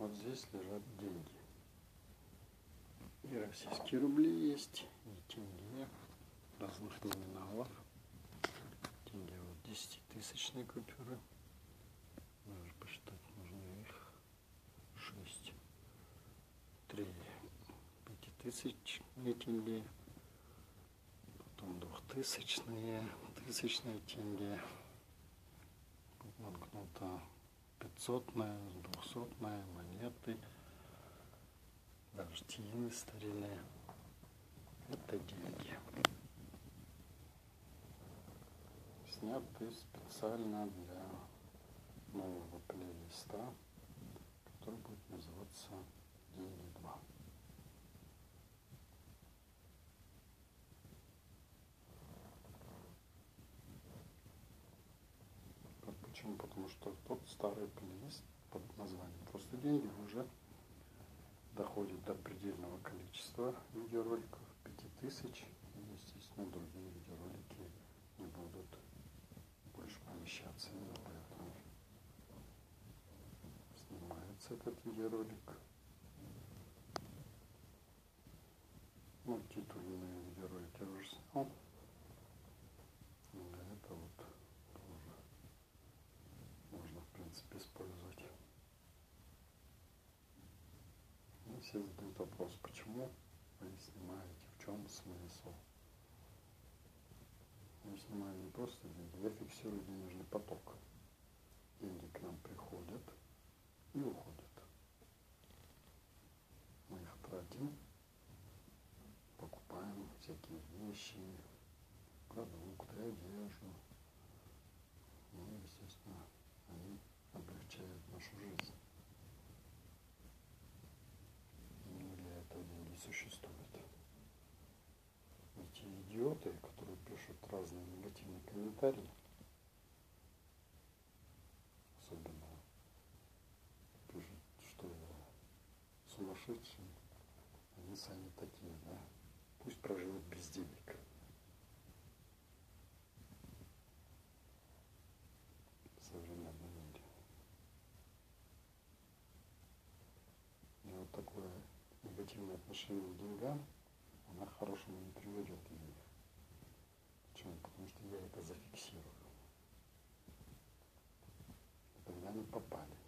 Вот здесь лежат деньги. И российские рубли есть, и тенге разных номиналов. Тенге вот десятитысячные купюры. Даже посчитать нужно их шесть. Три пятитысячные тенге, потом двухтысячные, тысячные тенге, банкнота пятьсотная, двухсотная, монеты, даже тиины старинные. Это деньги. Сняты специально для нового плейлиста, который будет называться «Деньги 2». Почему? Потому что тот старый плейлист под названием «Просто деньги» уже доходит до предельного количества видеороликов, 5000, и, естественно, другие видеоролики не будут больше помещаться. Поэтому снимается этот видеоролик. Ну, титульные видеоролики я уже снял. принципе, использовать. Все задают вопрос, почему вы снимаете, в чем смысл. Я снимаю не просто деньги, я фиксирую денежный поток. Деньги к нам приходят и уходят. Мы их тратим, покупаем всякие вещи, продукты, одежду. Ну, естественно, они облегчает нашу жизнь. Именно для этого деньги существуют. Эти идиоты, которые пишут разные негативные комментарии, особенно пишут, что я сумасшедший, они сами такие, да, пусть проживут без денег. такое негативное отношение к деньгам, она к хорошему не приведет для них. Почему? Потому что я это зафиксирую. И